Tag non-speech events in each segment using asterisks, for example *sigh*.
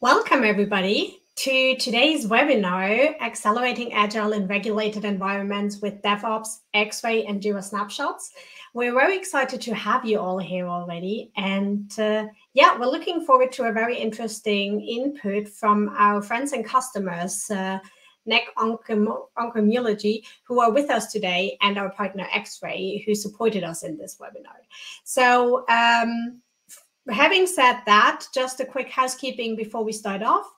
Welcome, everybody, to today's webinar, Accelerating Agile in Regulated Environments with DevOps, X-Ray, and Jira Snapshots. We're very excited to have you all here already. And uh, yeah, we're looking forward to a very interesting input from our friends and customers, uh, NEC Oncoimmunity, who are with us today, and our partner X-Ray, who supported us in this webinar. So um, having said that, just a quick housekeeping before we start off.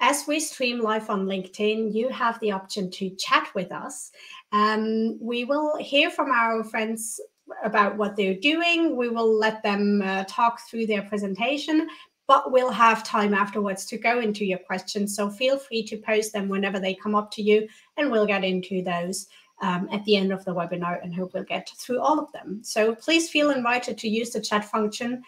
As we stream live on LinkedIn, you have the option to chat with us. Um, we will hear from our friends about what they're doing. We will let them uh, talk through their presentation, but we'll have time afterwards to go into your questions. So feel free to post them whenever they come up to you, and we'll get into those um, at the end of the webinar and hope we'll get through all of them. So please feel invited to use the chat function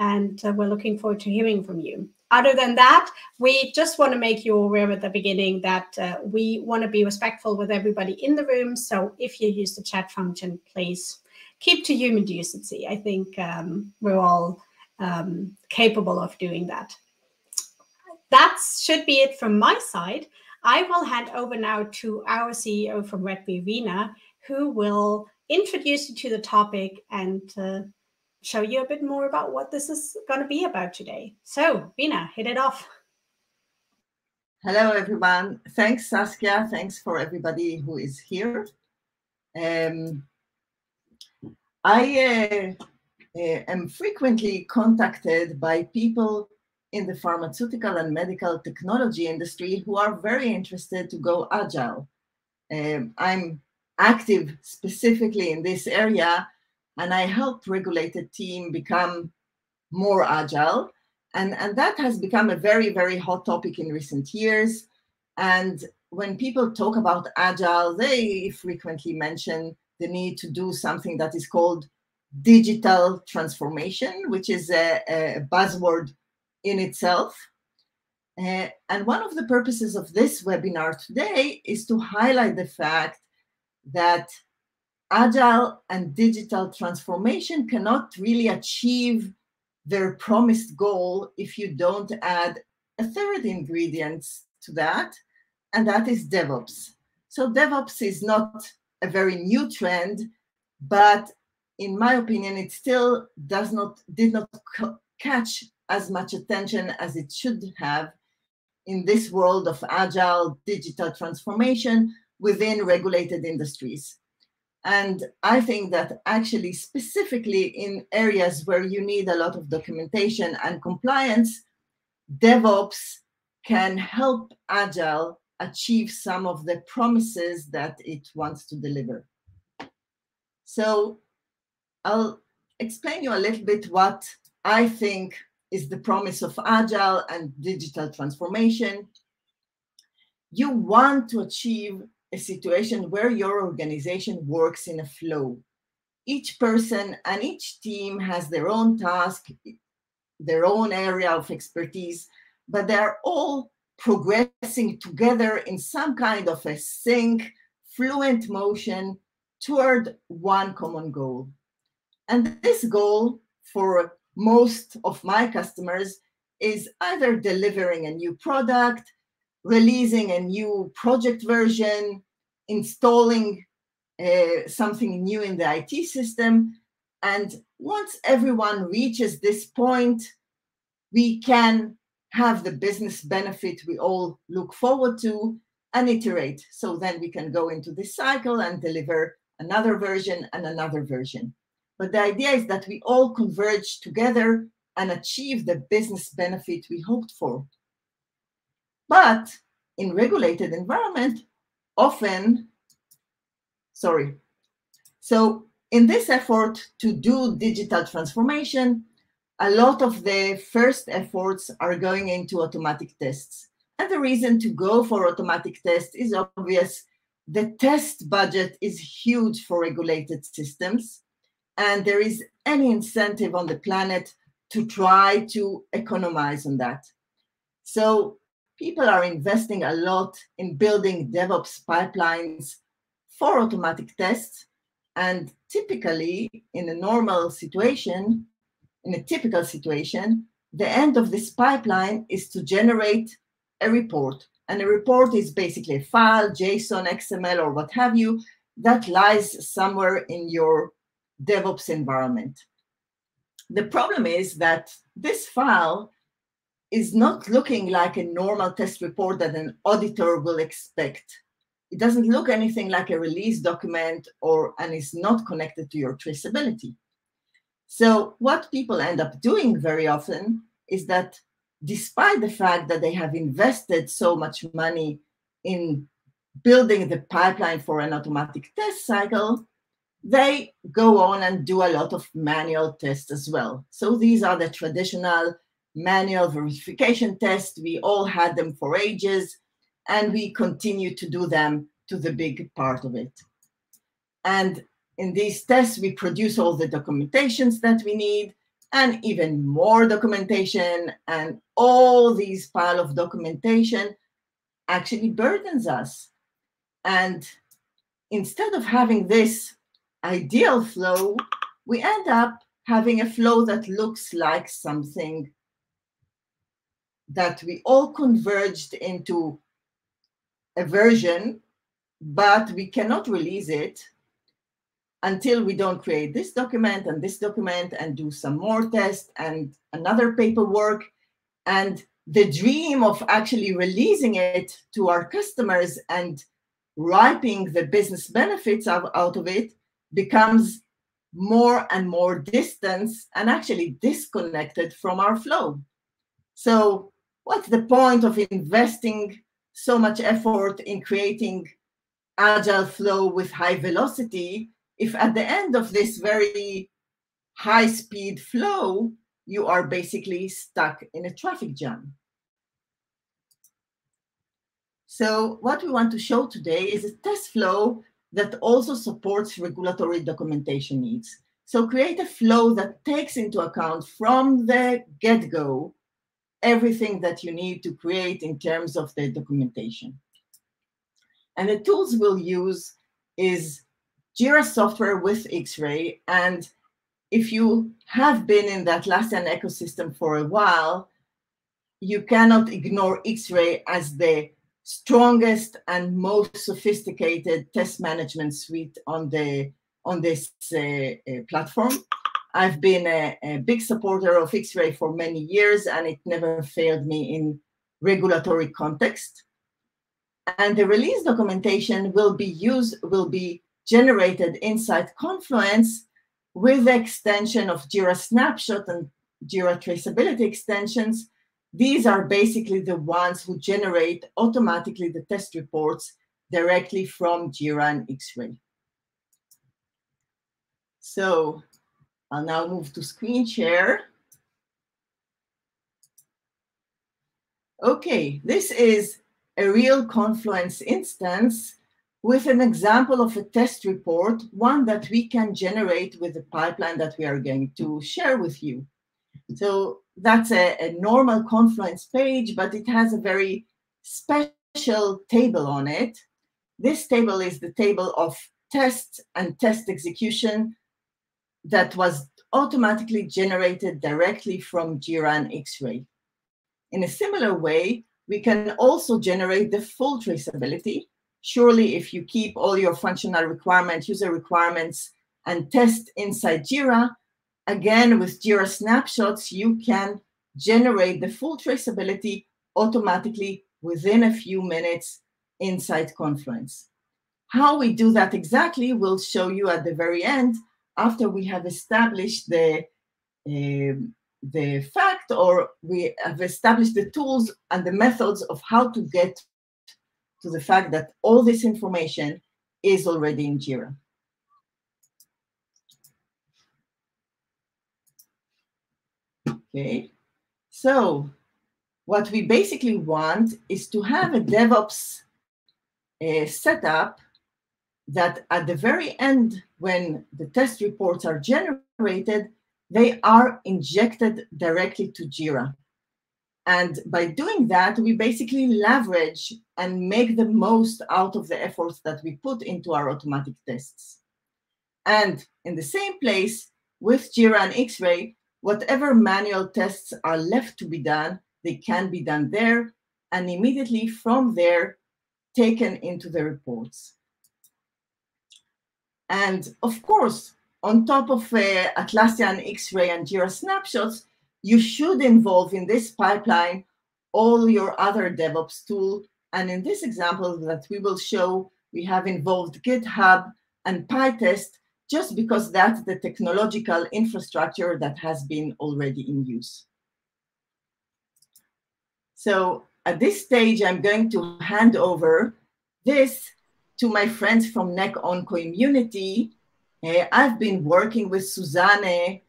and uh, we're looking forward to hearing from you. Other than that, we just want to make you aware at the beginning that uh, we want to be respectful with everybody in the room. So if you use the chat function, please keep to human decency. I think um, we're all um, capable of doing that. That should be it from my side. I will hand over now to our CEO from RadBee, Rina, who will introduce you to the topic and uh, show you a bit more about what this is going to be about today. So, Rina, hit it off. Hello, everyone. Thanks, Saskia. Thanks for everybody who is here. Um, I uh, uh, am frequently contacted by people in the pharmaceutical and medical technology industry who are very interested to go agile. Um, I'm active specifically in this area and I help regulated team become more agile. And, and that has become a very, very hot topic in recent years. And when people talk about agile, they frequently mention the need to do something that is called digital transformation, which is a, a buzzword in itself. Uh, and one of the purposes of this webinar today is to highlight the fact that agile and digital transformation cannot really achieve their promised goal if you don't add a third ingredient to that, and that is DevOps. So DevOps is not a very new trend, but in my opinion, it still does not did not catch as much attention as it should have in this world of agile digital transformation within regulated industries. And I think that actually, specifically in areas where you need a lot of documentation and compliance, DevOps can help Agile achieve some of the promises that it wants to deliver. So I'll explain you a little bit what I think is the promise of Agile and digital transformation. You want to achieve a situation where your organization works in a flow. Each person and each team has their own task, their own area of expertise, but they're all progressing together in some kind of a sync, fluent motion toward one common goal. And this goal for most of my customers is either delivering a new product, releasing a new project version, installing uh, something new in the IT system. And once everyone reaches this point, we can have the business benefit we all look forward to and iterate. So then we can go into this cycle and deliver another version and another version. But the idea is that we all converge together and achieve the business benefit we hoped for. But in regulated environment, often, sorry. So in this effort to do digital transformation, a lot of the first efforts are going into automatic tests. And the reason to go for automatic tests is obvious. The test budget is huge for regulated systems, and there is any incentive on the planet to try to economize on that. So people are investing a lot in building DevOps pipelines for automatic tests. And typically, in a normal situation, in a typical situation, the end of this pipeline is to generate a report. And a report is basically a file, JSON, XML, or what have you, that lies somewhere in your DevOps environment. The problem is that this file is not looking like a normal test report that an auditor will expect. It doesn't look anything like a release document or and is not connected to your traceability. So what people end up doing very often is that despite the fact that they have invested so much money in building the pipeline for an automatic test cycle, they go on and do a lot of manual tests as well. So these are the traditional manual verification tests. We all had them for ages, and we continue to do them to the big part of it. And in these tests, we produce all the documentations that we need and even more documentation and all these pile of documentation actually burdens us. And instead of having this ideal flow, we end up having a flow that looks like something that we all converged into a version, but we cannot release it until we don't create this document and this document and do some more tests and another paperwork. And the dream of actually releasing it to our customers and reaping the business benefits of, out of it becomes more and more distant and actually disconnected from our flow. So what's the point of investing so much effort in creating agile flow with high velocity if at the end of this very high speed flow, you are basically stuck in a traffic jam. So what we want to show today is a test flow that also supports regulatory documentation needs. So create a flow that takes into account from the get-go everything that you need to create in terms of the documentation. And the tools we'll use is Jira software with X-Ray. And if you have been in the Atlassian ecosystem for a while, you cannot ignore X-Ray as the strongest and most sophisticated test management suite on the on this uh, uh, platform. I've been a, a, big supporter of X-Ray for many years, and it never failed me in regulatory context. And the release documentation will be used will be generated inside Confluence with the extension of Jira Snapshot and Jira Traceability extensions. These are basically the ones who generate automatically the test reports directly from Jira and X-Ray. So I'll now move to screen share. Okay, this is a real Confluence instance with an example of a test report, one that we can generate with the pipeline that we are going to share with you. So that's a, a normal Confluence page, but it has a very special table on it. This table is the table of tests and test execution that was automatically generated directly from Jira and X-Ray. In a similar way, we can also generate the full traceability surely if you keep all your functional requirements, user requirements, and test inside Jira, again, with Jira snapshots, you can generate the full traceability automatically within a few minutes inside Confluence. How we do that exactly, we'll show you at the very end after we have established the, uh, the fact or we have established the tools and the methods of how to get to the fact that all this information is already in Jira. Okay, so what we basically want is to have a DevOps uh, setup that at the very end, when the test reports are generated, they are injected directly to Jira. And by doing that, we basically leverage and make the most out of the efforts that we put into our automatic tests. And in the same place, with Jira and X-Ray, whatever manual tests are left to be done, they can be done there and immediately from there taken into the reports. And of course, on top of uh, Atlassian X-Ray and Jira snapshots, you should involve in this pipeline all your other DevOps tool. And in this example that we will show, we have involved GitHub and PyTest just because that's the technological infrastructure that has been already in use. So at this stage, I'm going to hand over this to my friends from NEC Oncoimmunity. Uh, I've been working with Susanne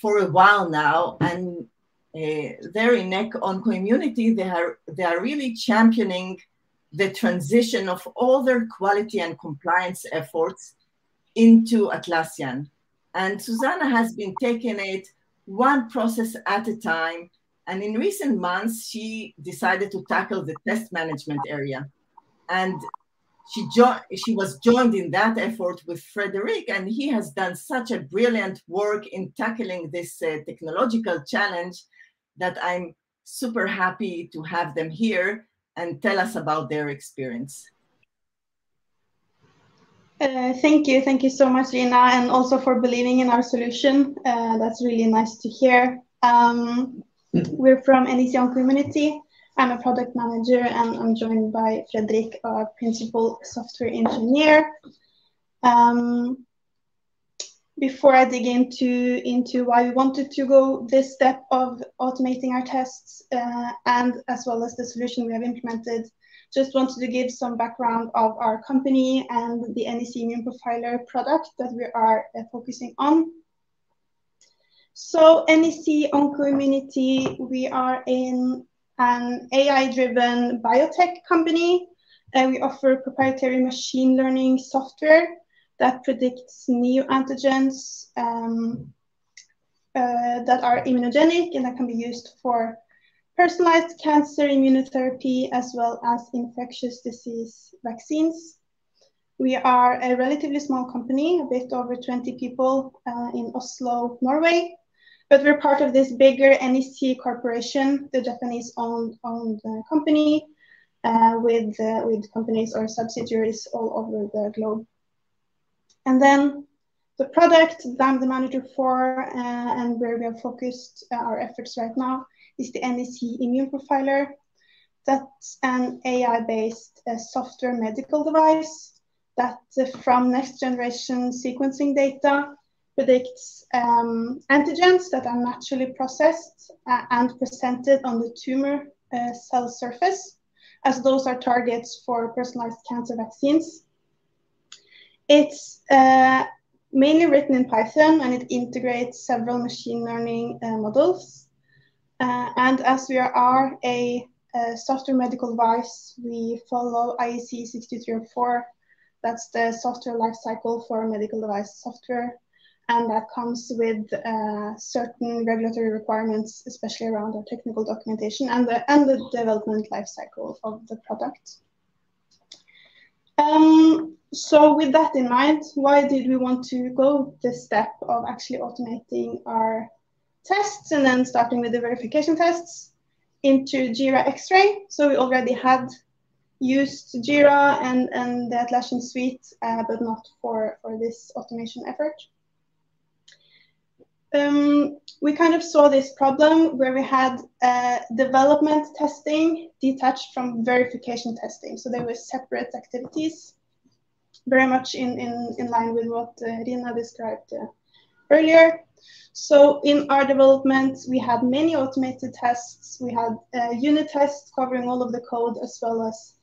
for a while now, and uh, there in NEC Oncoimmunity, they are, they are really championing the transition of all their quality and compliance efforts into Atlassian. And Susanna has been taking it one process at a time. And in recent months, she decided to tackle the test management area. And she, jo- she was joined in that effort with frederick and he has done such a brilliant work in tackling this uh, technological challenge that I'm super happy to have them here and tell us about their experience. Uh, thank you. Thank you so much, Rina, and also for believing in our solution. Uh, that's really nice to hear. Um, we're from NEC Oncoimmunity. I'm a product manager and I'm joined by Frederic, our principal software engineer. Um, before I dig into, into why we wanted to go this step of automating our tests uh, and as well as the solution we have implemented, just wanted to give some background of our company and the NEC Immune Profiler product that we are uh, focusing on. So NEC Oncoimmunity, we are in an AI-driven biotech company. Uh, we offer proprietary machine learning software that predicts neoantigens um, uh, that are immunogenic and that can be used for personalized cancer immunotherapy as well as infectious disease vaccines. We are a relatively small company, a bit over 20 people uh, in Oslo, Norway, but we're part of this bigger NEC corporation, the Japanese owned, owned uh, company, uh, with, uh, with companies or subsidiaries all over the globe. And then the product that I'm the manager for uh, and where we have focused uh, our efforts right now is the NEC Immune Profiler. That's an AI-based software medical device that from next generation sequencing data predicts um, antigens that are naturally processed uh, and presented on the tumor uh, cell surface, as those are targets for personalized cancer vaccines. It's uh, mainly written in Python and it integrates several machine learning uh, models. Uh, and as we are a, a, software medical device, we follow IEC 62304. That's the software lifecycle for medical device software. And that comes with uh, certain regulatory requirements, especially around our technical documentation and the, and the development lifecycle of the product. Um, so with that in mind, why did we want to go this step of actually automating our tests and then starting with the verification tests into Jira X-Ray? So we already had used Jira and, and the Atlassian suite, uh, but not for, for this automation effort. Um, we kind of saw this problem where we had uh, development testing detached from verification testing. So they were separate activities very much in, in, in line with what uh, Rina described uh, earlier. So in our development, we had many automated tests. We had uh, unit tests covering all of the code as well as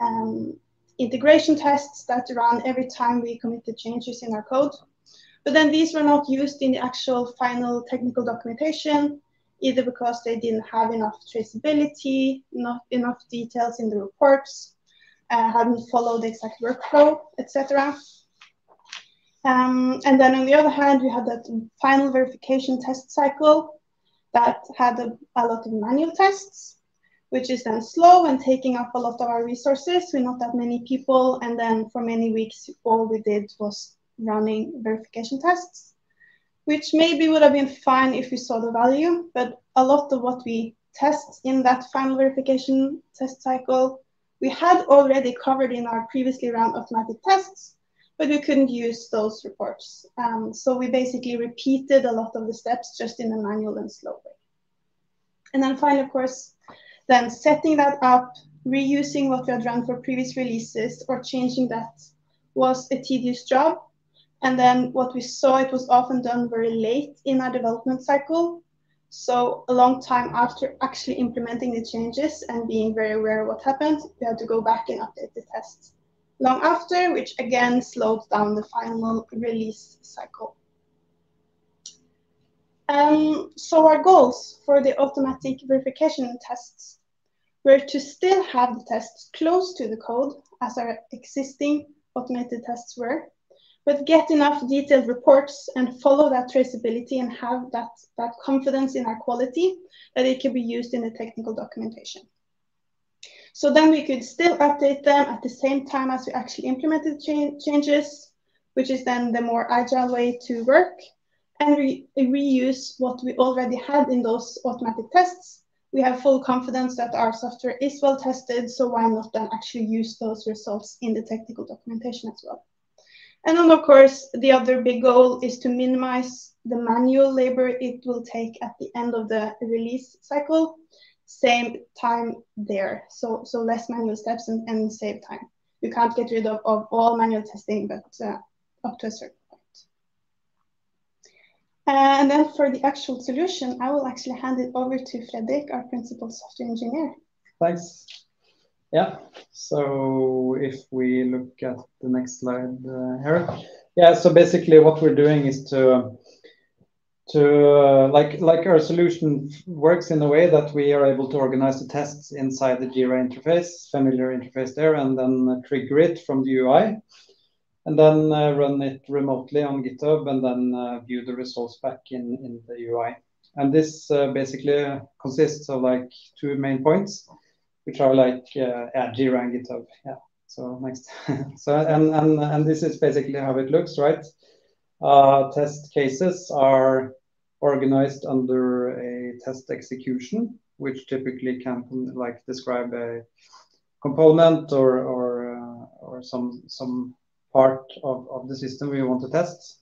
um, integration tests that run every time we commit the changes in our code. But then these were not used in the actual final technical documentation, either because they didn't have enough traceability, not enough details in the reports, uh, hadn't followed the exact workflow, etc. Um, and then on the other hand, we had that final verification test cycle that had a, a, lot of manual tests, which is then slow and taking up a lot of our resources. We're not that many people, and then for many weeks, all we did was running verification tests. which maybe would have been fine if we saw the value, but a lot of what we test in that final verification test cycle, we had already covered in our previously run automatic tests, but we couldn't use those reports. Um, so we basically repeated a lot of the steps just in a manual and slow way. And then finally, of course, then setting that up, reusing what we had run for previous releases or changing that was a tedious job. And then what we saw, it was often done very late in our development cycle. So a long time after actually implementing the changes and being very aware of what happened, we had to go back and update the tests long after, which again slowed down the final release cycle. Um, so our goals for the automatic verification tests were to still have the tests close to the code as our existing automated tests were, but get enough detailed reports and follow that traceability and have that, that confidence in our quality that it can be used in the technical documentation. So then we could still update them at the same time as we actually implemented cha changes, which is then the more agile way to work and re reuse what we already had in those automatic tests. We have full confidence that our software is well tested, so why not then actually use those results in the technical documentation as well. And then, of course, the other big goal is to minimize the manual labor it will take at the end of the release cycle. Same time there, so, so less manual steps and, and save time. You can't get rid of, of all manual testing, but uh, up to a certain uh, and then for the actual solution, I will actually hand it over to Fredrik, our principal software engineer. Thanks. Yeah, so if we look at the next slide uh, here. Yeah, so basically what we're doing is to, to uh, like, like our solution works in a way that we are able to organize the tests inside the Jira interface, familiar interface there, and then trigger it from the UI and then uh, run it remotely on GitHub and then uh, view the results back in, in the UI. And this uh, basically consists of like two main points, which are like uh, Jira and GitHub. Yeah. So next. *laughs* so and, and and this is basically how it looks, right? Uh, test cases are organized under a test execution, which typically can like describe a component or or uh, or some some part of, of the system we want to test.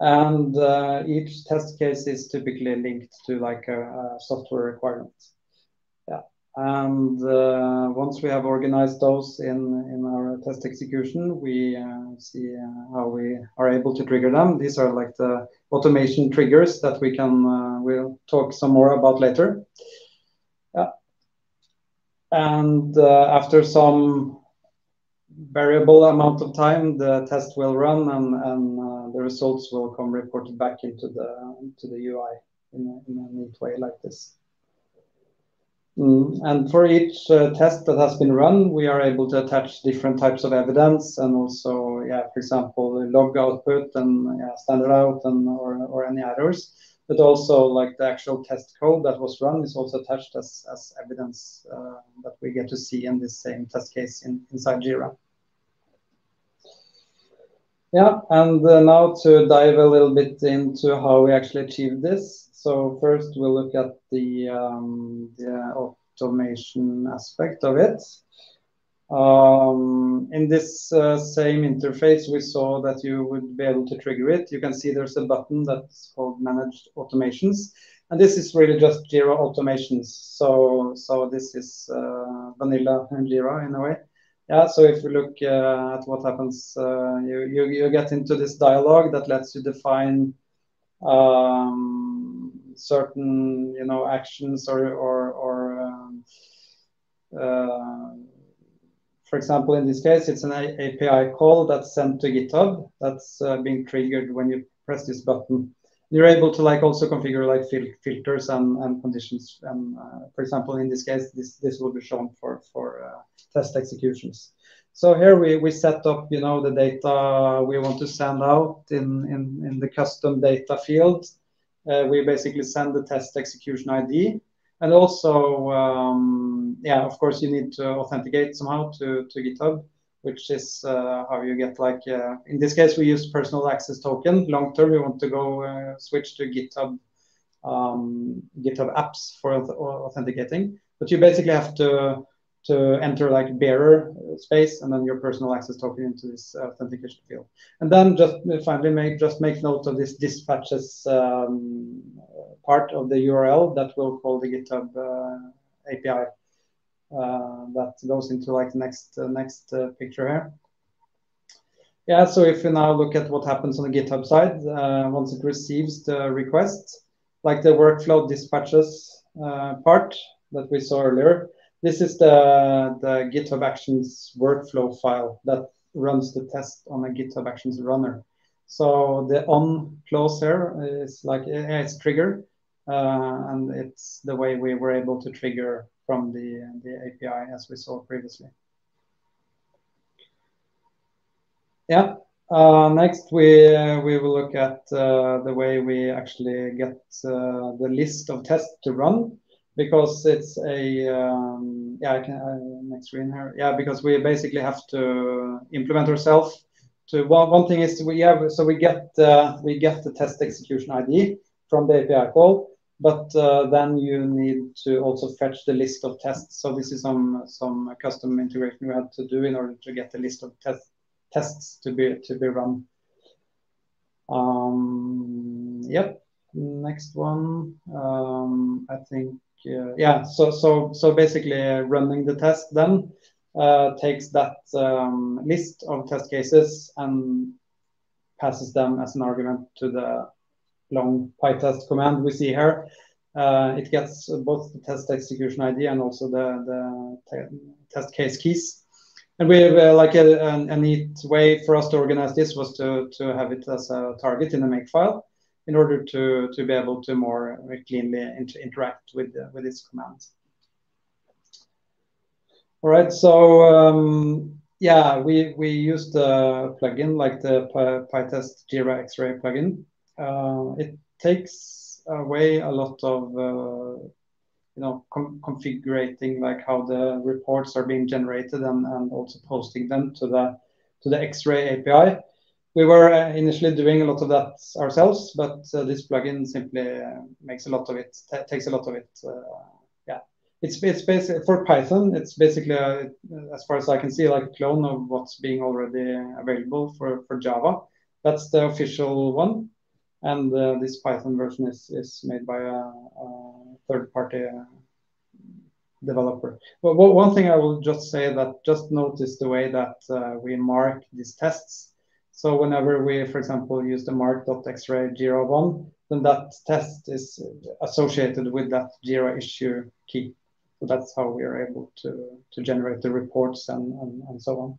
And uh, each test case is typically linked to like a, a software requirement. And uh, once we have organized those in, our test execution, we uh, see uh, how we are able to trigger them. These are like the automation triggers that we can, we'll talk some more about later. And after some variable amount of time the test will run and, the results will come reported back into the to the UI in a neat way like this. Mm. And for each uh, test that has been run, we are able to attach different types of evidence and also, yeah, for example, log output and yeah, standard out and or, or any errors. But also, like the actual test code that was run is also attached as, as evidence uh, that we get to see in this same test case in, inside Jira. Yeah, and uh, now to dive a little bit into how we actually achieve this. So first we'll look at the, um, automation aspect of it. Um, in this uh, same interface, we saw that you would be able to trigger it. You can see there's a button that's called Managed Automations. And this is really just Jira automations. So, so this is uh, vanilla Jira in a way. Yeah, so if you look uh, at what happens, you, get into this dialogue that lets you define um, certain, you know, actions or, or, or um, uh, for example, in this case, it's an API call that's sent to GitHub that's uh, being triggered when you press this button you're able to like also configure like fil filters and, and conditions. And uh, for example, in this case, this this will be shown for for uh, test executions. So here we, we set up, you know, the data we want to send out in, in, in the custom data field. Uh, we basically send the test execution ID. And also, um, yeah, of course, you need to authenticate somehow to, to GitHub. which is uh, how you get like, uh, in this case, we use personal access token. Long term, we want to go switch to GitHub um, GitHub apps for authenticating. But you basically have to to enter like bearer space and then your personal access token into this authentication field. And then just finally make just make note of this dispatches um, part of the URL that will call the GitHub uh, API uh, that goes into like the next uh, next uh, picture here. Yeah, so if you now look at what happens on the GitHub side, uh, once it receives the request, like the workflow dispatches uh, part that we saw earlier, this is the, the GitHub Actions workflow file that runs the test on a GitHub Actions runner. So the on clause here is like it's trigger, uh, and it's the way we were able to trigger from the, the API as we saw previously. Yeah, uh, next we, uh, we will look at uh, the way we actually get uh, the list of tests to run because it's a um, yeah I can uh, next screen here. Yeah because we basically have to implement ourselves to one, one thing is we have so we get uh, we get the test execution ID from the API call but uh, then you need to also fetch the list of tests. So this is some some custom integration we had to do in order to get the list of test, tests to be to be run. Um, yep next one. Um, I think yeah, so so so basically running the test then uh, takes that um, list of test cases and passes them as an argument to the long PyTest command we see here. Uh, it gets both the test execution ID and also the, the te test case keys. And we have uh, like a, a, a, neat way for us to organize this was to, to have it as a target in a makefile in order to, to be able to more cleanly inter interact with, uh, with this command. All right, so um, yeah, we, we used a plugin like the PyTest Jira X-Ray plugin. Uh, it takes away a lot of uh, you know com configuring like how the reports are being generated and, and also posting them to the to the X-Ray API we were uh, initially doing a lot of that ourselves, but uh, this plugin simply uh, makes a lot of it, takes a lot of it. yeah, it's it's basically for Python. It's basically, a, as far as I can see, like a clone of what's being already available for for Java. That's the official one, and uh, this Python version is is made by a, a third party. developer. But one thing I will just say that just notice the way that uh, we mark these tests so whenever we, for example, use the mark.xray Jira 1, then that test is associated with that Jira issue key. So that's how we are able to, to generate the reports and, and, and so on.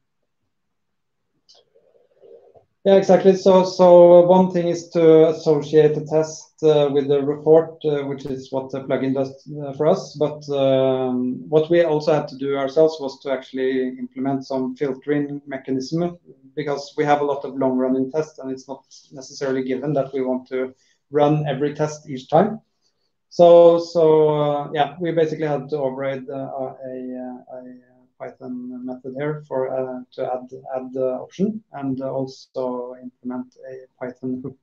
Yeah, exactly. So, so one thing is to associate the test uh, with the report, uh, which is what the plugin does uh, for us. But um, what we also had to do ourselves was to actually implement some filtering mechanism because we have a lot of long-running tests, and it's not necessarily given that we want to run every test each time. So, so uh, yeah, we basically had to override uh, a, a, a Python method here for uh, to add add the option and also implement a Python hook,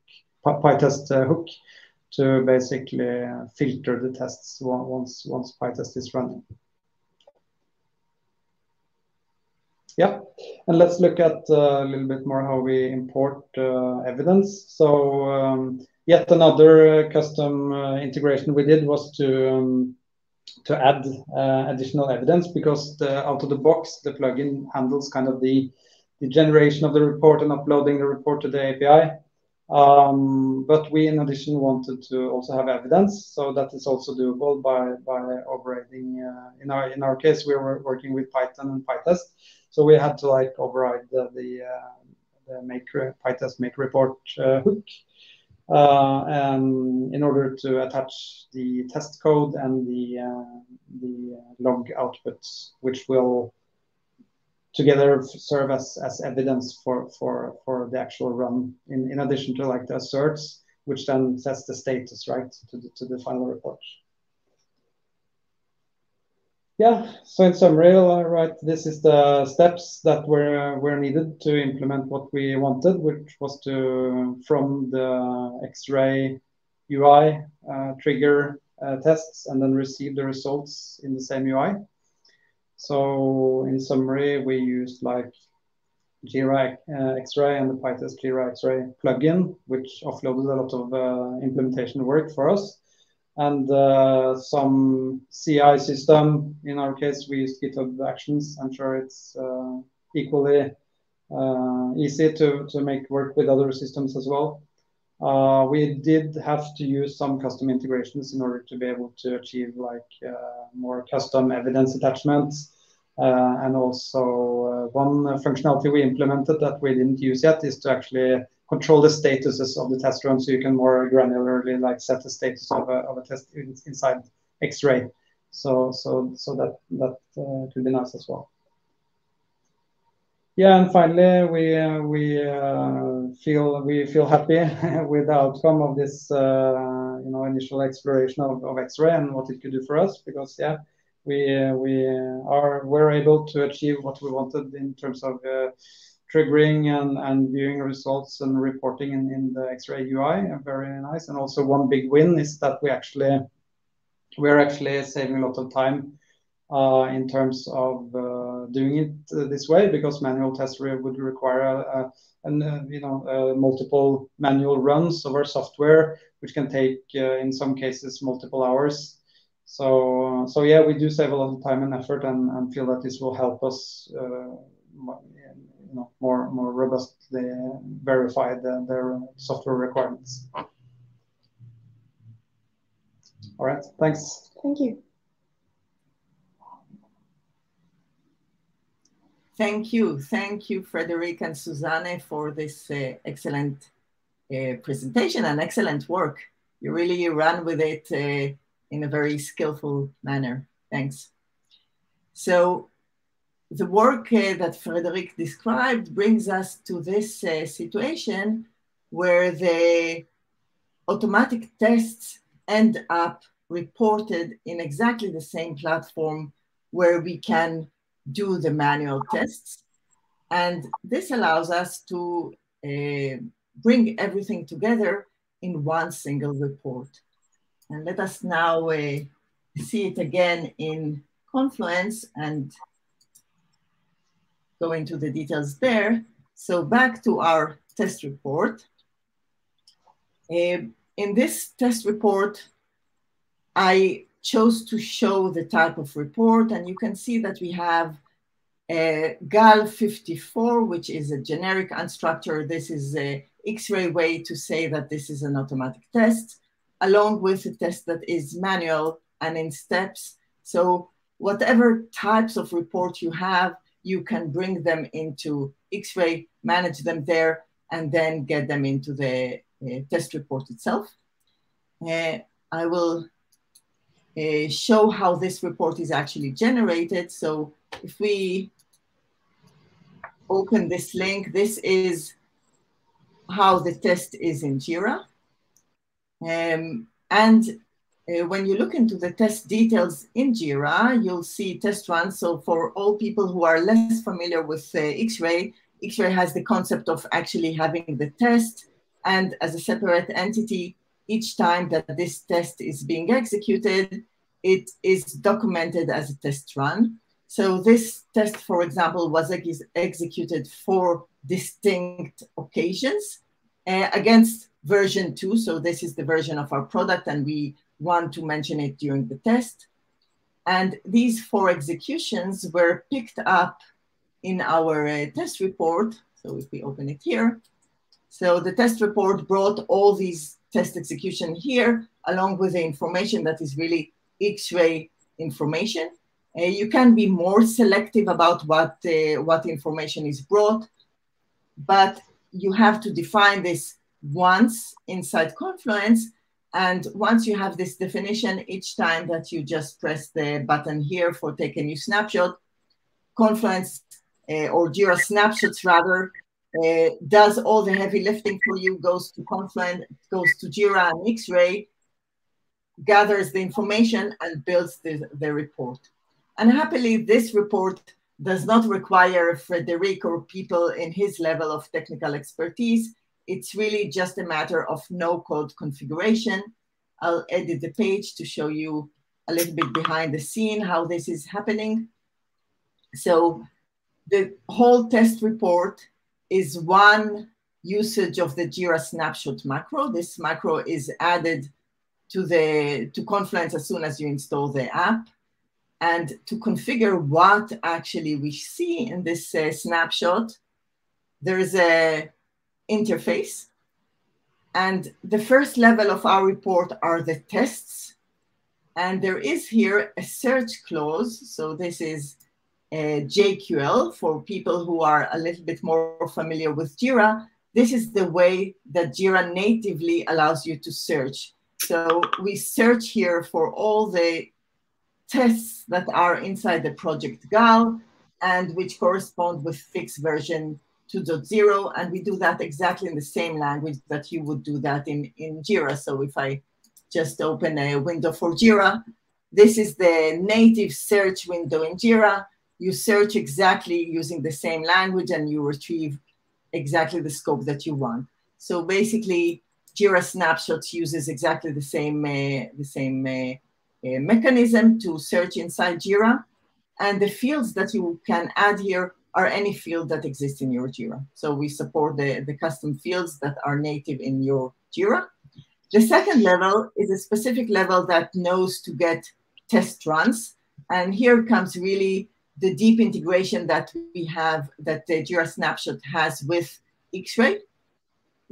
PyTest uh, hook to basically filter the tests once once PyTest is running. Yeah, and let's look at uh, a little bit more how we import uh, evidence. So um, yet another custom integration we did was to um, to add uh, additional evidence because the, out of the box, the plugin handles kind of the, the generation of the report and uploading the report to the API. Um, but we, in addition, wanted to also have evidence, so that is also doable by by overriding. Uh, in our in our case, we were working with Python and PyTest, so we had to like override the the, uh, the make PyTest make report uh, hook uh, in order to attach the test code and the, uh, the uh, log outputs, which will together serve as, as evidence for, for, for the actual run, in, in addition to like the asserts, which then sets the status, right, to the final report. Yeah, so in summary, right, this is the steps that were were needed to implement what we wanted, which was to from the X-ray UI uh, trigger uh, tests and then receive the results in the same UI. So in summary, we used like Jira uh, X-ray and the PyTest Jira X-ray plugin, which offloaded a lot of uh, implementation work for us. And uh, some CI system, in our case, we use GitHub Actions. I'm sure it's uh, equally uh, easy to, make work with other systems as well. We did have to use some custom integrations in order to be able to achieve like more custom evidence attachments and also one functionality we implemented that we didn't use yet is to actually control the statuses of the test run so you can more granularly like set the status of a, of a test in, inside X-ray. So so so that that uh, could be nice as well. Yeah, and finally we uh, we uh, feel we feel happy *laughs* with the outcome of this uh, you know initial exploration of, of X-ray and what it could do for us because yeah we we are were able to achieve what we wanted in terms of uh, triggering and, and viewing results and reporting in, the X-ray UI. Very nice. And also one big win is that we actually we're actually saving a lot of time uh, in terms of uh, doing it uh, this way because manual tests would require a, a, a you know uh, multiple manual runs of our software, which can take in some cases multiple hours. So, so yeah, we do save a lot of time and effort, and, and feel that this will help us, uh, you know, more more robustly verify the, their software requirements. All right, thanks. Thank you. Thank you. Thank you, Frederick and Susanne, for this uh, excellent uh, presentation and excellent work. You really ran with it uh, in a very skillful manner. Thanks. So the work uh, that Frederick described brings us to this uh, situation where the automatic tests end up reported in exactly the same platform where we can do the manual tests. And this allows us to uh, bring everything together in one single report. And let us now uh, see it again in Confluence and go into the details there. So back to our test report. Uh, in this test report, I chose to show the type of report, and you can see that we have a GAL54, which is a generic unstructured. This is a X-ray way to say that this is an automatic test along with a test that is manual and in steps. So whatever types of report you have, you can bring them into X-ray, manage them there, and then get them into the uh, test report itself. Uh, I will uh, show how this report is actually generated. So if we open this link, this is how the test is in Jira. Um, and uh, when you look into the test details in JIRA, you'll see test runs. So for all people who are less familiar with uh, X-ray, X-ray has the concept of actually having the test and as a separate entity, each time that this test is being executed, it is documented as a test run. So this test, for example, was ex executed for distinct occasions uh, against version two. So this is the version of our product and we want to mention it during the test. And these four executions were picked up in our uh, test report. So if we open it here, so the test report brought all these test execution here, along with the information that is really X-ray information. Uh, you can be more selective about what, uh, what information is brought, but you have to define this once inside Confluence. And once you have this definition, each time that you just press the button here for take a new snapshot, Confluence uh, or Jira Snapshots rather, uh, does all the heavy lifting for you, goes to Confluence, goes to Jira and X-Ray, gathers the information and builds the, the report. And happily, this report does not require Frederic or people in his level of technical expertise. It's really just a matter of no code configuration. I'll edit the page to show you a little bit behind the scene how this is happening. So the whole test report is one usage of the Jira snapshot macro. This macro is added to the to Confluence as soon as you install the app. And to configure what actually we see in this uh, snapshot, there is a interface. And the first level of our report are the tests. And there is here a search clause. So this is uh, a JQL for people who are a little bit more familiar with Jira. This is the way that Jira natively allows you to search. So we search here for all the tests that are inside the project GAL and which correspond with fixed version 2.0. And we do that exactly in the same language that you would do that in, in Jira. So if I just open a window for Jira, this is the native search window in Jira. You search exactly using the same language and you retrieve exactly the scope that you want. So basically, Jira Snapshots uses exactly the same, uh, the same uh, mechanism to search inside Jira. And the fields that you can add here are any field that exists in your Jira. So we support the, the custom fields that are native in your Jira. The second level is a specific level that knows to get test runs. And here comes really the deep integration that we have that the Jira Snapshot has with Xray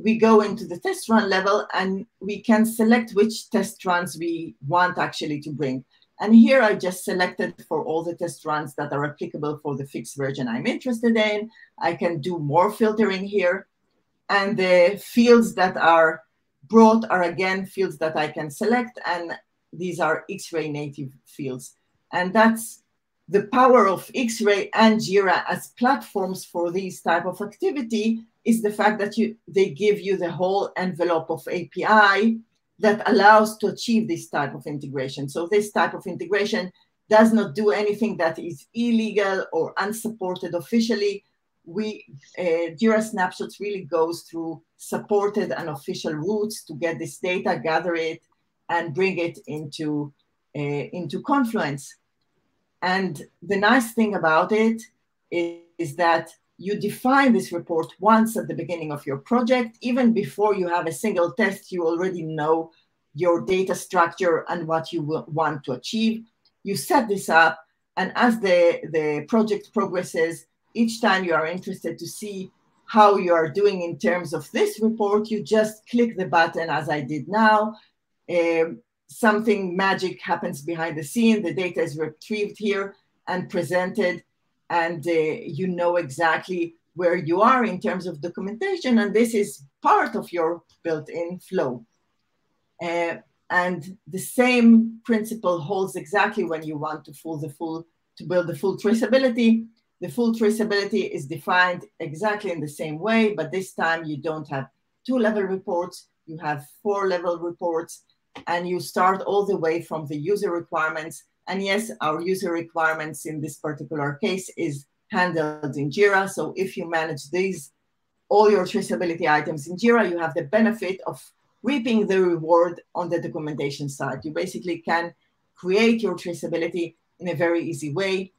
we go into the test run level and we can select which test runs we want actually to bring. And here I just selected for all the test runs that are applicable for the fixed version I'm interested in. I can do more filtering here. And the fields that are brought are again fields that I can select. And these are Xray native fields. And that's the power of Xray and Jira as platforms for these type of activity is the fact that you they give you the whole envelope of API that allows to achieve this type of integration. So this type of integration does not do anything that is illegal or unsupported officially. We uh, Jira Snapshots really goes through supported and official routes to get this data, gather it, and bring it into uh, into Confluence. And the nice thing about it is, is that you define this report once at the beginning of your project. Even before you have a single test, you already know your data structure and what you want to achieve. You set this up, and as the, the project progresses, each time you are interested to see how you are doing in terms of this report, you just click the button as I did now. Um, something magic happens behind the scene. The data is retrieved here and presented and uh, you know exactly where you are in terms of documentation, and this is part of your built-in flow. Uh, and the same principle holds exactly when you want to the full to build the full traceability. The full traceability is defined exactly in the same way, but this time you don't have two-level reports, you have four-level reports, and you start all the way from the user requirements and yes, our user requirements in this particular case is handled in Jira. So if you manage these, all your traceability items in Jira, you have the benefit of reaping the reward on the documentation side. You basically can create your traceability in a very easy way.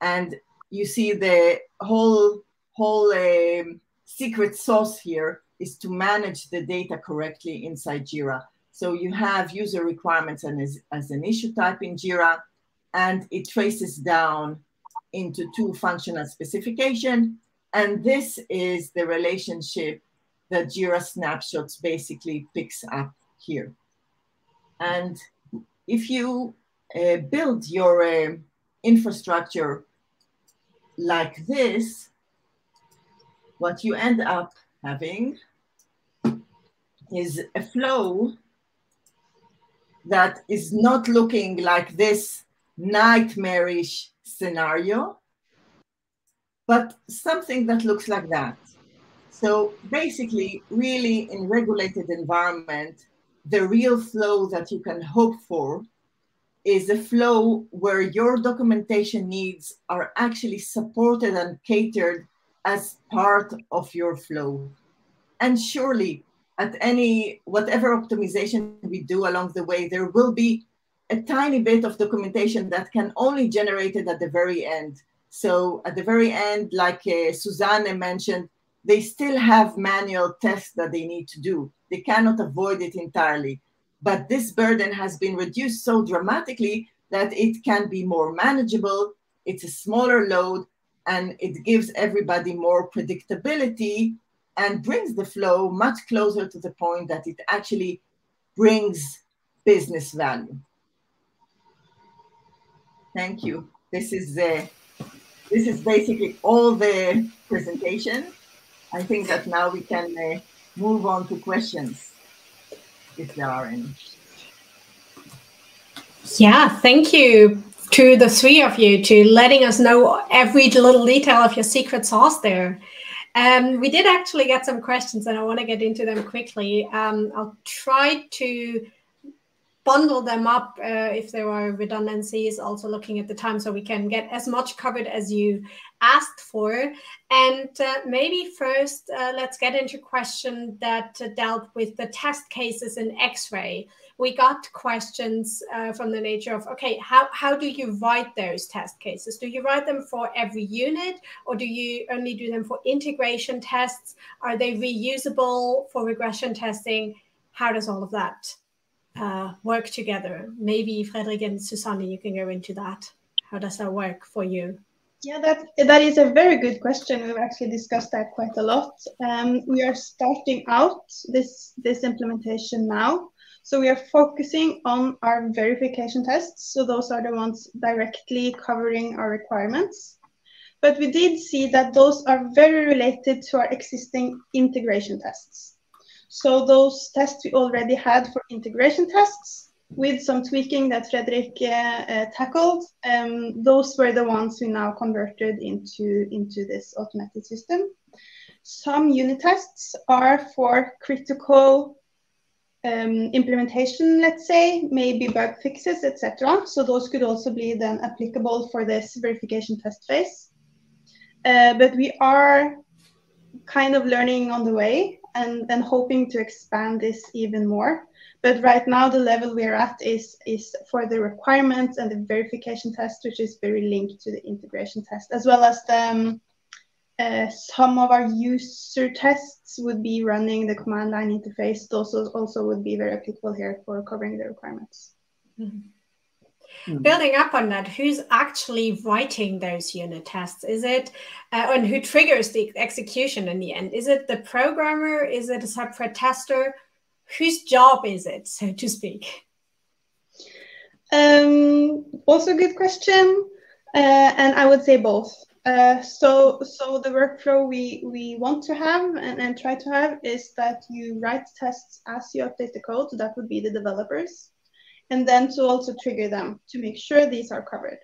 And you see the whole, whole um, secret sauce here is to manage the data correctly inside Jira. So you have user requirements and as, as an issue type in Jira and it traces down into two functional specification. And this is the relationship that Jira Snapshots basically picks up here. And if you uh, build your uh, infrastructure like this, what you end up having is a flow that is not looking like this nightmarish scenario, but something that looks like that. So basically, really in regulated environment, the real flow that you can hope for is a flow where your documentation needs are actually supported and catered as part of your flow. And surely at any, whatever optimization we do along the way, there will be a tiny bit of documentation that can only generate it at the very end. So at the very end, like uh, Susanne mentioned, they still have manual tests that they need to do. They cannot avoid it entirely. But this burden has been reduced so dramatically that it can be more manageable, it's a smaller load, and it gives everybody more predictability and brings the flow much closer to the point that it actually brings business value. Thank you. This is the this is basically all the presentation. I think that now we can uh, move on to questions if there are any. Yeah, thank you to the three of you to letting us know every little detail of your secret sauce there. Um, we did actually get some questions and I want to get into them quickly. Um, I'll try to bundle them up uh, if there are redundancies, also looking at the time so we can get as much covered as you asked for. And uh, maybe first, uh, let's get into question that dealt with the test cases in Xray. We got questions uh, from the nature of, okay, how, how do you write those test cases? Do you write them for every unit or do you only do them for integration tests? Are they reusable for regression testing? How does all of that uh, work together? Maybe Frederick and Susanne, you can go into that. How does that work for you? Yeah, that that is a very good question. We've actually discussed that quite a lot. Um, we are starting out this this implementation now, so we are focusing on our verification tests. So those are the ones directly covering our requirements. But we did see that those are very related to our existing integration tests. So those tests we already had for integration tests with some tweaking that Frederick uh, uh, tackled, um, those were the ones we now converted into, into this automated system. Some unit tests are for critical um, implementation, let's say, maybe bug fixes, etc. So those could also be then applicable for this verification test phase. Uh, but we are kind of learning on the way and, and hoping to expand this even more. But right now, the level we're at is, is for the requirements and the verification test, which is very linked to the integration test, as well as the, um, uh, some of our user tests would be running the command line interface. Those also would be very applicable here for covering the requirements. Mm -hmm. Mm. Building up on that, who's actually writing those unit tests? Is it, uh, and who triggers the execution in the end? Is it the programmer? Is it a separate tester? Whose job is it, so to speak? Um, also a good question, uh, and I would say both. Uh, so, so the workflow we, we want to have and, and try to have is that you write tests as you update the code. So that would be the developers and then to also trigger them to make sure these are covered.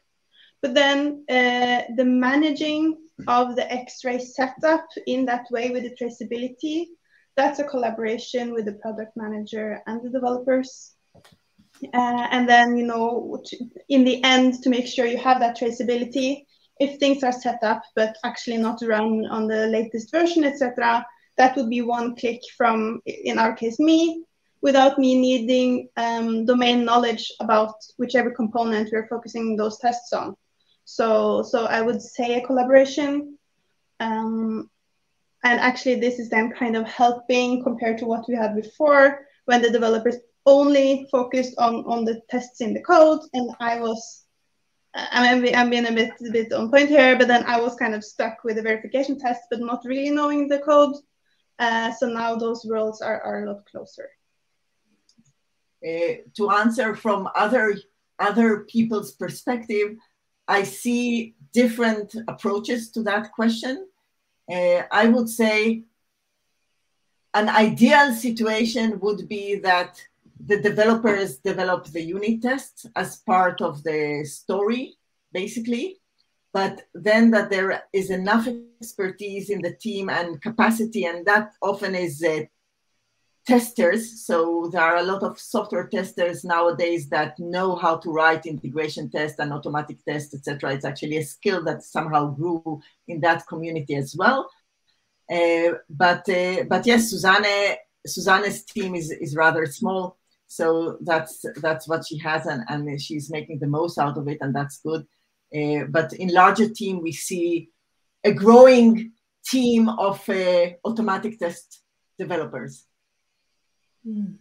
But then uh, the managing of the Xray setup in that way with the traceability, that's a collaboration with the product manager and the developers. Uh, and then, you know, in the end, to make sure you have that traceability, if things are set up but actually not run on the latest version, etc., that would be one click from, in our case, me, without me needing um, domain knowledge about whichever component we're focusing those tests on. So, so I would say a collaboration. Um, and actually, this is then kind of helping compared to what we had before when the developers only focused on, on the tests in the code. And I was, I'm, I'm being a bit, a bit on point here, but then I was kind of stuck with the verification test, but not really knowing the code. Uh, so now those worlds are, are a lot closer. Uh, to answer from other other people's perspective, I see different approaches to that question. Uh, I would say an ideal situation would be that the developers develop the unit tests as part of the story, basically, but then that there is enough expertise in the team and capacity, and that often is uh, testers. So there are a lot of software testers nowadays that know how to write integration tests and automatic tests, etc. It's actually a skill that somehow grew in that community as well. Uh, but uh, but yes, Susanne Susanne's team is is rather small, so that's that's what she has, and, and she's making the most out of it, and that's good. Uh, but in larger team, we see a growing team of automatic test developers. Mm.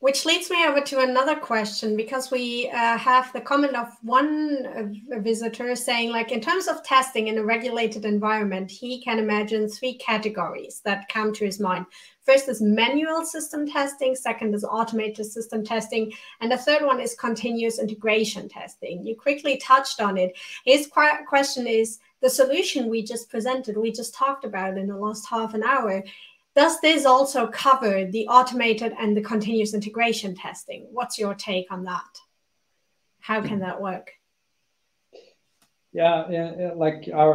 Which leads me over to another question because we uh, have the comment of one uh, visitor saying, like, in terms of testing in a regulated environment, he can imagine three categories that come to his mind. First is manual system testing, second is automated system testing, and the third one is continuous integration testing. You quickly touched on it. His qu- question is the solution we just presented, we just talked about in the last half an hour does this also cover the automated and the continuous integration testing? What's your take on that? How can that work? Yeah, like our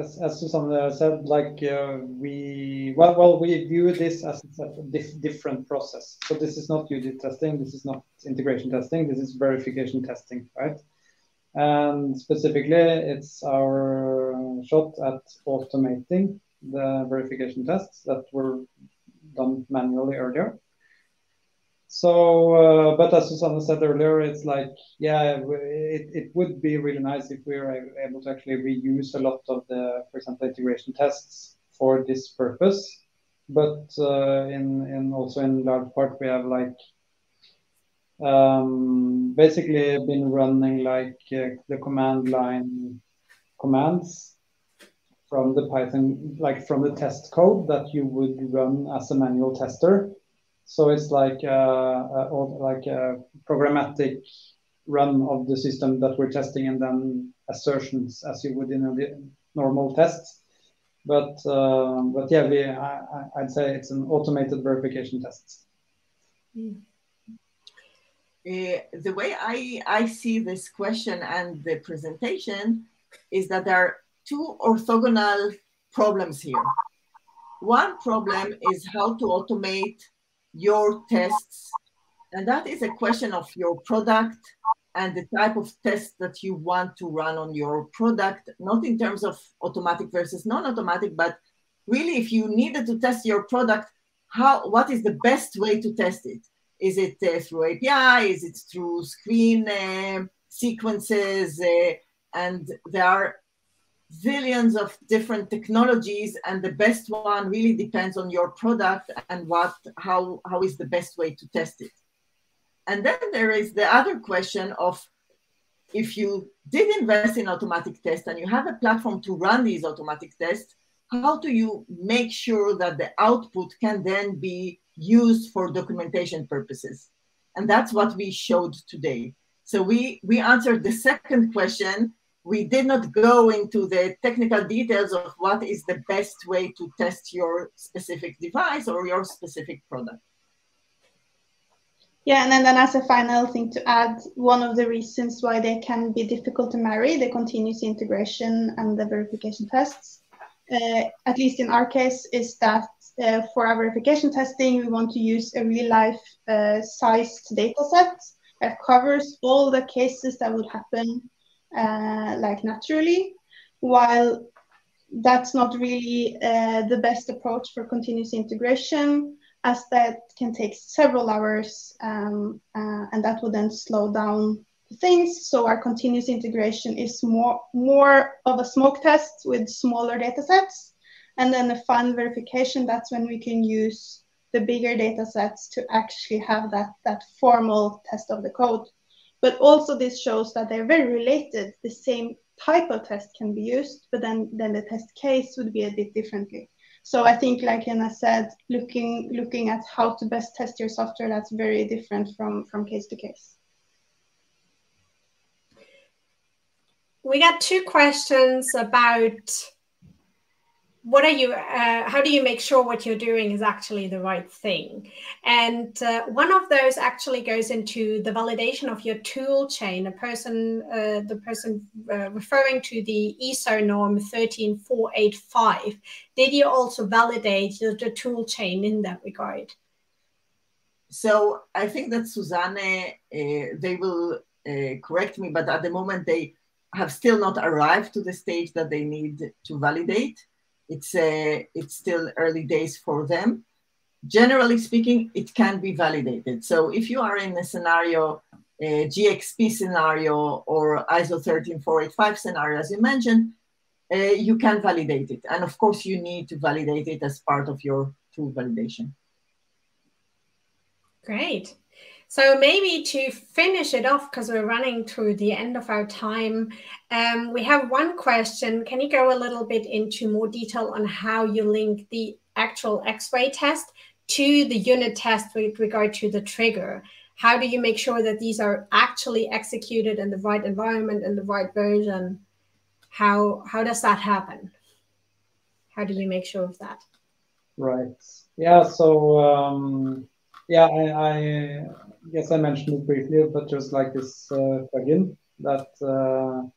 as as Susanne said, like uh, we well well we view this as a dif different process. So this is not unit testing, this is not integration testing, this is verification testing, right? And specifically, it's our shot at automating the verification tests that were done manually earlier. So, uh, but as Susanna said earlier, it's like, yeah, it, it would be really nice if we were able to actually reuse a lot of the, for example, integration tests for this purpose. But uh, in, in also in large part, we have like um, basically been running like uh, the command line commands from the Python, like from the test code that you would run as a manual tester. So it's like a, a, like a programmatic run of the system that we're testing and then assertions as you would in a normal test. But uh, but yeah, we, I, would say it's an automated verification test. Mm. Uh, the way I, I see this question and the presentation is that there are two orthogonal problems here. One problem is how to automate your tests. And that is a question of your product and the type of test that you want to run on your product, not in terms of automatic versus non-automatic, but really if you needed to test your product, how what is the best way to test it? Is it uh, through API? Is it through screen uh, sequences? Uh, and there are zillions of different technologies and the best one really depends on your product and what how how is the best way to test it. And then there is the other question of if you did invest in automatic tests and you have a platform to run these automatic tests how do you make sure that the output can then be used for documentation purposes? And that's what we showed today. So we we answered the second question we did not go into the technical details of what is the best way to test your specific device or your specific product. Yeah, and then, then as a final thing to add, one of the reasons why they can be difficult to marry, the continuous integration and the verification tests, uh, at least in our case, is that uh, for our verification testing, we want to use a real life uh, sized data set that covers all the cases that would happen uh, like naturally, while that's not really uh, the best approach for continuous integration as that can take several hours um, uh, and that would then slow down things. So our continuous integration is more, more of a smoke test with smaller data sets. And then the final verification, that's when we can use the bigger data sets to actually have that, that formal test of the code. But also this shows that they're very related. The same type of test can be used, but then, then the test case would be a bit differently. So I think, like Anna said, looking looking at how to best test your software, that's very different from from case to case. We got two questions about what are you uh, how do you make sure what you're doing is actually the right thing? And uh, one of those actually goes into the validation of your tool chain. A person uh, the person uh, referring to the iso norm 13485 did you also validate the, the tool chain in that regard? So I think that Susanne, uh, they will uh, correct me, but at the moment they have still not arrived to the stage that they need to validate. It's uh, it's still early days for them. Generally speaking, it can be validated. So if you are in a scenario, a GXP scenario or ISO 13485 scenario, as you mentioned, uh, you can validate it. And of course, you need to validate it as part of your tool validation. Great. So maybe to finish it off, because we're running to the end of our time, um, we have one question. Can you go a little bit into more detail on how you link the actual Xray test to the unit test with regard to the trigger? How do you make sure that these are actually executed in the right environment and the right version? How how does that happen? How do you make sure of that? Right. Yeah. So. Um yeah, I, I, guess I mentioned it briefly, but just like this uh, plugin that uh,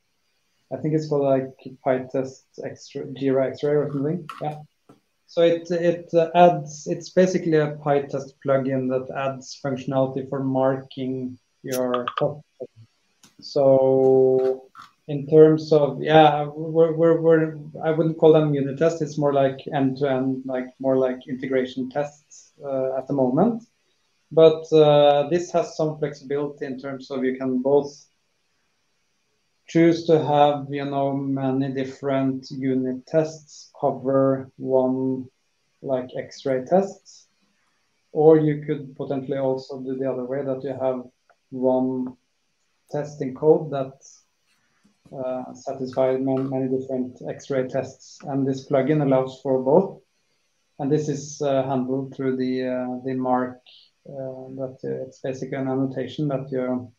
I think it's called like PyTest Extra Jira X-ray or something. Yeah. So it it uh, adds it's basically a PyTest plugin that adds functionality for marking your So in terms of yeah, we're, we're, we're I wouldn't call them unit tests. It's more like end to end, like more like integration tests uh, at the moment. But uh, this has some flexibility in terms of you can both choose to have you know many different unit tests cover one like Xray tests or you could potentially also do the other way that you have one testing code that uh, satisfies many, different Xray tests. And this plugin allows for both. And this is uh, handled through the the mark that it's basically an annotation that you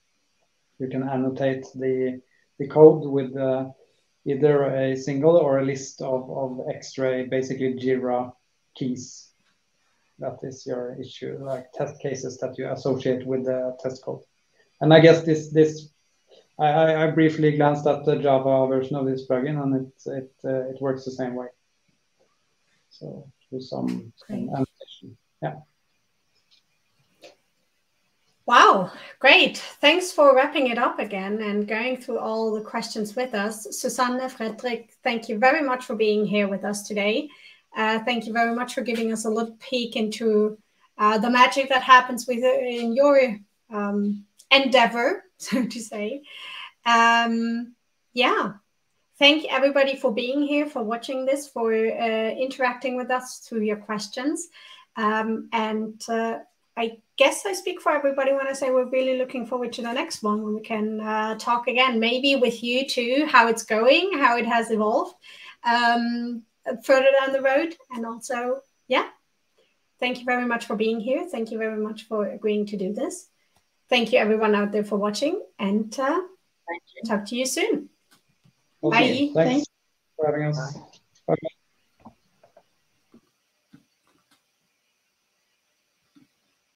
you can annotate the the code with uh, either a single or a list of, of Xray, basically Jira keys. That is your issue, like test cases that you associate with the test code. And I guess this this I, I briefly glanced at the Java version of this plugin, and it it uh, it works the same way. So do some, some annotation, yeah. Wow, great. Thanks for wrapping it up again and going through all the questions with us. Susanne, Frederick, thank you very much for being here with us today. Uh, thank you very much for giving us a little peek into uh, the magic that happens within your um, endeavor, *laughs* so to say. Um, yeah, thank everybody for being here, for watching this, for uh, interacting with us through your questions. Um, and uh, I guess I speak for everybody when I say we're really looking forward to the next one when we can uh, talk again, maybe with you too, how it's going, how it has evolved um, further down the road. And also, yeah, thank you very much for being here. Thank you very much for agreeing to do this. Thank you, everyone out there, for watching, and uh, talk to you soon. Okay. Bye. Thanks Thanks for having us. Bye.